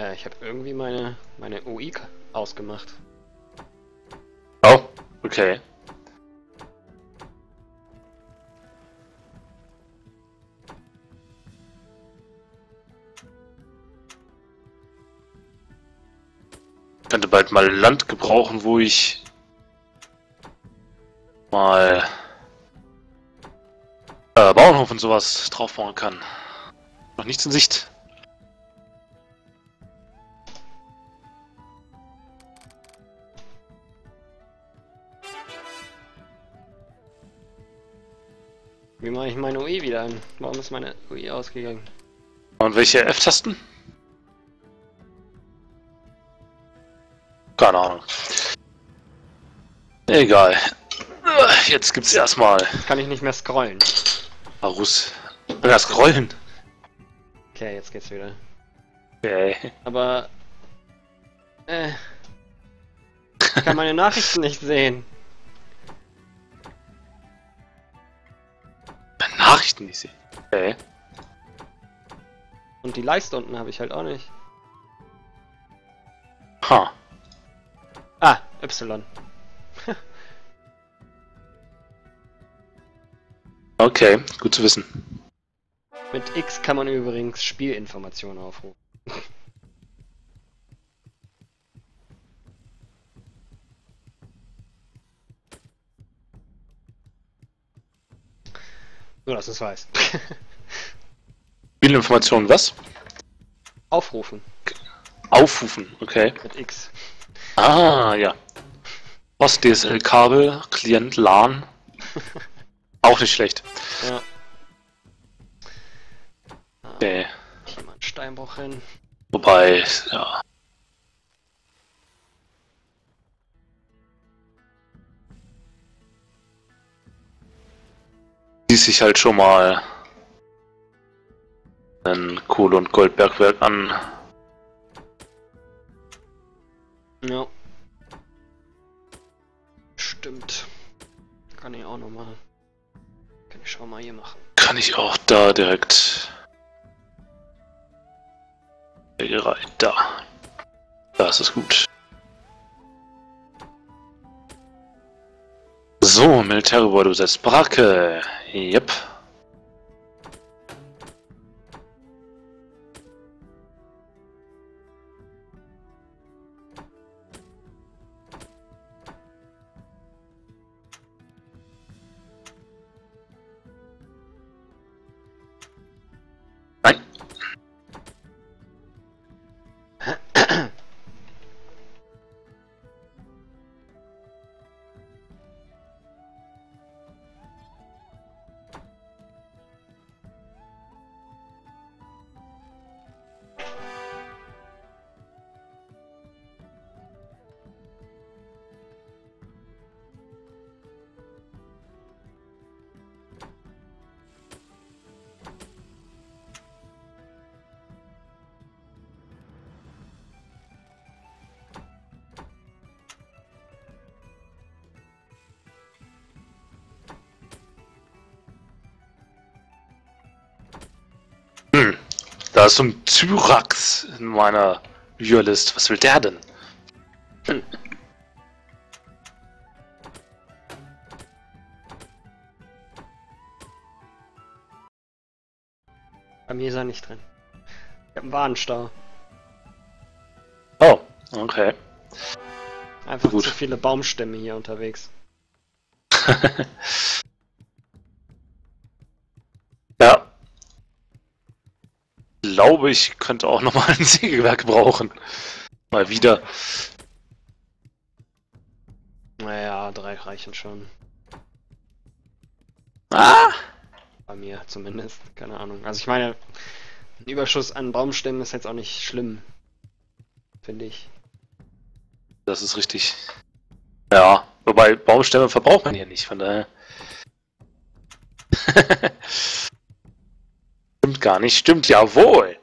Äh, ich habe irgendwie meine, meine UI ausgemacht. Oh, okay. Könnte bald mal Land gebrauchen, wo ich mal äh, Bauernhof und sowas draufbauen kann. Noch nichts in Sicht. Mache ich meine UI wieder an? Warum ist meine UI ausgegangen? Und welche F-Tasten? Keine Ahnung. Egal. Jetzt gibt's erstmal Kann ich nicht mehr scrollen. Arus. Ja, scrollen. Okay, jetzt geht's wieder. Okay. Aber. Äh. Ich kann meine Nachrichten nicht sehen. Nachrichten nicht sehen. Okay. Und die Leiste unten habe ich halt auch nicht. Ha. Ah, Y. Okay, gut zu wissen. Mit X kann man übrigens Spielinformationen aufrufen. Nur, dass es weißt. Spielinformationen was? Aufrufen Aufrufen, okay. mit X. Ah, ja. Post-DSL-Kabel, Klient, LAN. Auch nicht schlecht. Ja. Okay. Hier mal einen Steinbruch hin. Wobei, ja. Ließ sich halt schon mal ein Kohle- und Goldbergwerk an. Ja. Stimmt. Kann ich auch noch mal. Kann ich schon mal hier machen. Kann ich auch da direkt. Da. Da ist es gut. So, Militärgebäude besetzt. Bracke. Yep. Da ist so ein Zyrax in meiner Viewerlist. Was will der denn? Hm. Bei mir ist er nicht drin. Ich habe einen Warnstau. Oh, okay. Einfach Gut. zu viele Baumstämme hier unterwegs. ja. Glaube ich, könnte auch nochmal ein Sägewerk brauchen. Mal wieder. Naja, drei reichen schon. Ah! Bei mir zumindest. Keine Ahnung. Also ich meine, ein Überschuss an Baumstämmen ist jetzt auch nicht schlimm. Finde ich. Das ist richtig. Ja, wobei Baumstämme verbraucht man hier nicht, von daher. gar nicht, stimmt jawohl. So.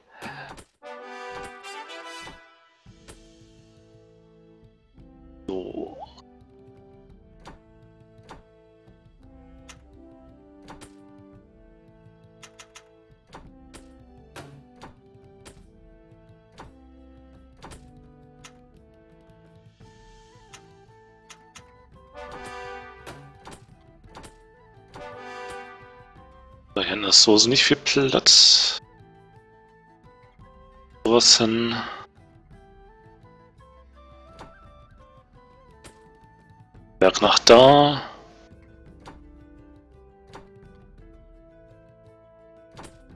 Da in der Soße nicht viel Platz. Sowas hin. Berg nach da.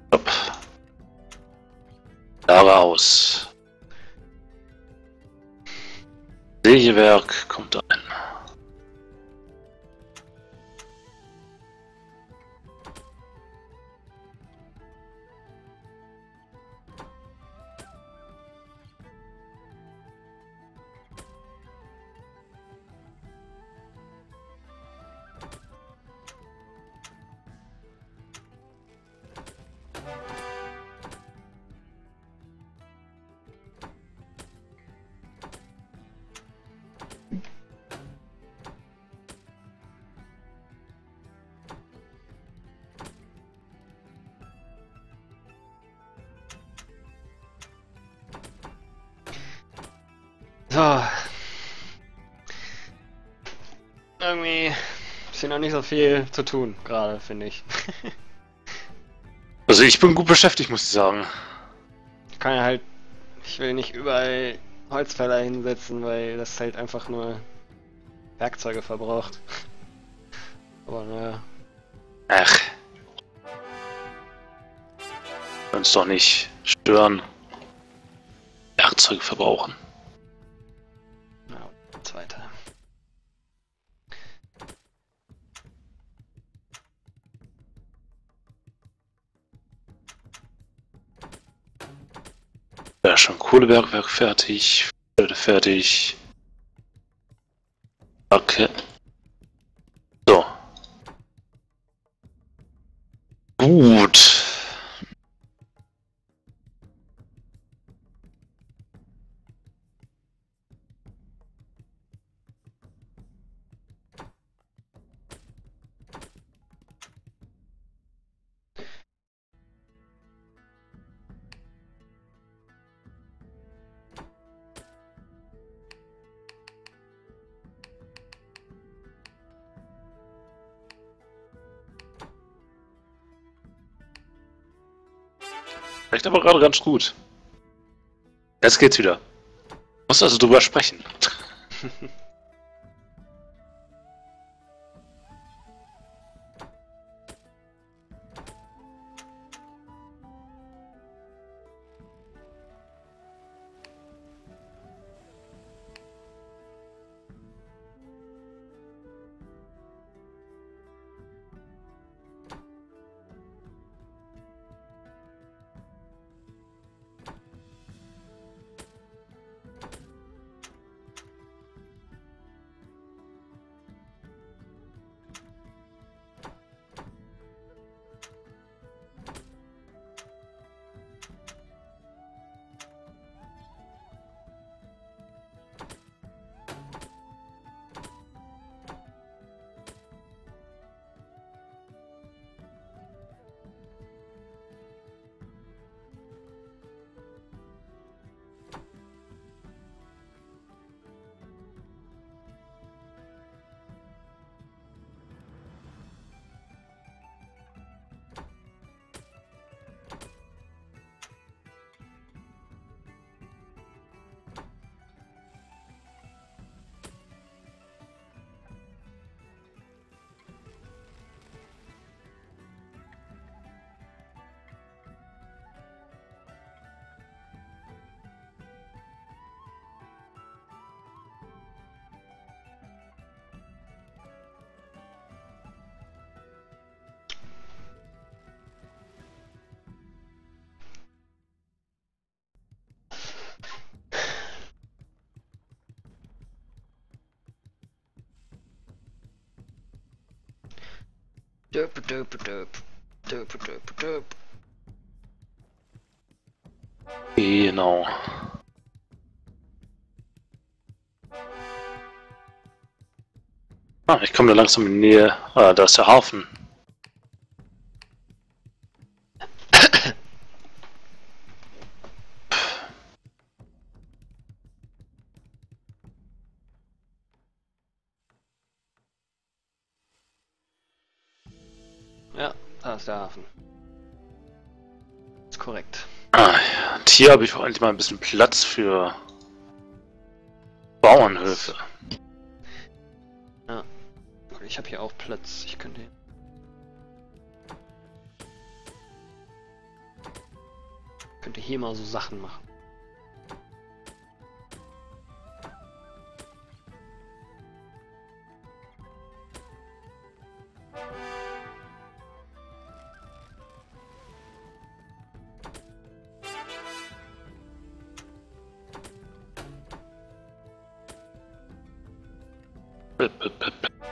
Stopp. Da raus. Sägewerk kommt ein. So. Irgendwie ist hier noch nicht so viel zu tun, gerade, finde ich. Also ich bin gut beschäftigt, muss ich sagen. Ich kann ja halt. Ich will nicht überall Holzfäller hinsetzen, weil das halt einfach nur Werkzeuge verbraucht. Aber naja. Ach. Uns doch nicht stören. Werkzeuge verbrauchen. Ja, schon Kohlebergwerk fertig. Fertig. Okay. Vielleicht aber gerade ganz gut. Jetzt geht's wieder. Muss also drüber sprechen. Döp, döp, döp. Döp, döp, döp. Genau. Ah, ich komme da langsam in die Nähe. Ah, da ist der Hafen. Hier habe ich endlich mal ein bisschen Platz für Bauernhöfe. Ich habe hier auch Platz. Ich könnte. Könnte hier mal so Sachen machen.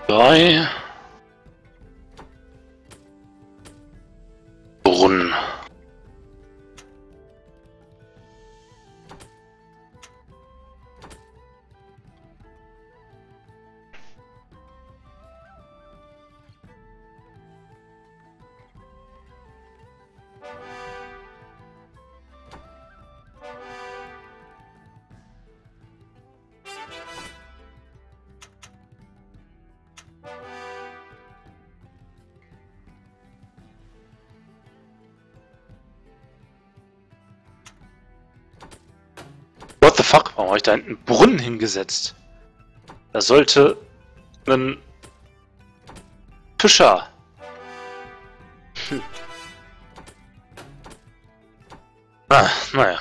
Drei. What the fuck? Warum habe ich da hinten einen Brunnen hingesetzt? Da sollte ein Fischer. Hm. Ah, naja.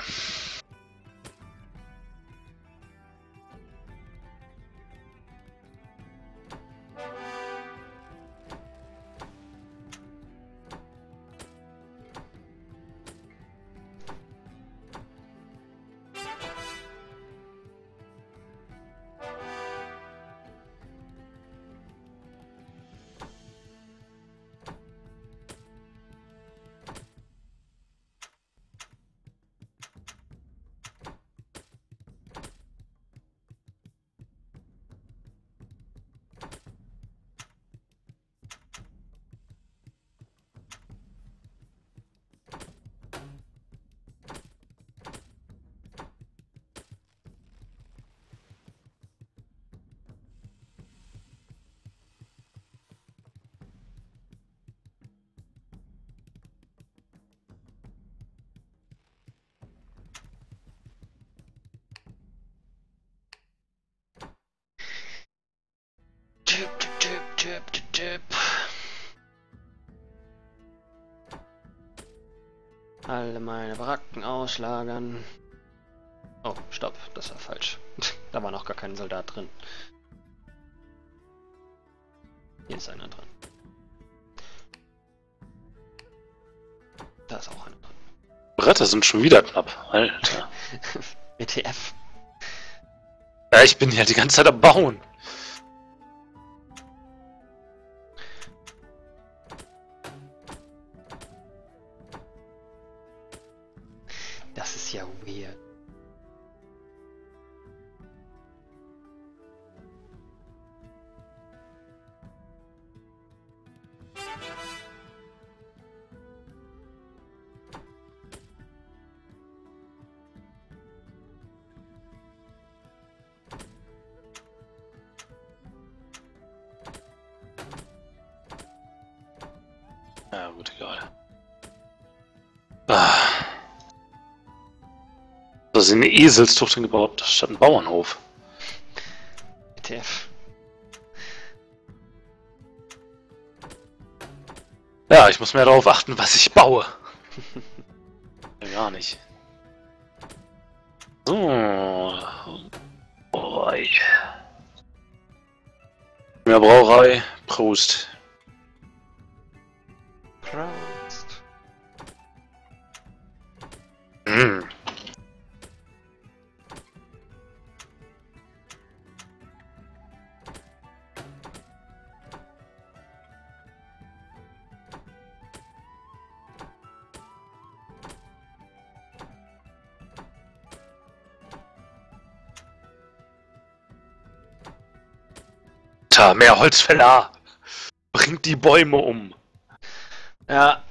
Chip, chip, chip. Alle meine Baracken auslagern. Oh, stopp, das war falsch. da war noch gar kein Soldat drin. Hier ist einer drin. Da ist auch einer drin. Bretter sind schon wieder knapp. Alter. WTF. Ja, ich bin ja die ganze Zeit am Bauen. Ja, gut, egal. Ah. Da sind eine Eselstucht hingebaut, statt ein Bauernhof. WTF. Ja, ich muss mehr darauf achten, was ich baue. ja, gar nicht. So. Boy. Mehr Brauerei. Prost. Alter, mehr Holzfäller! Bringt die Bäume um! Ja,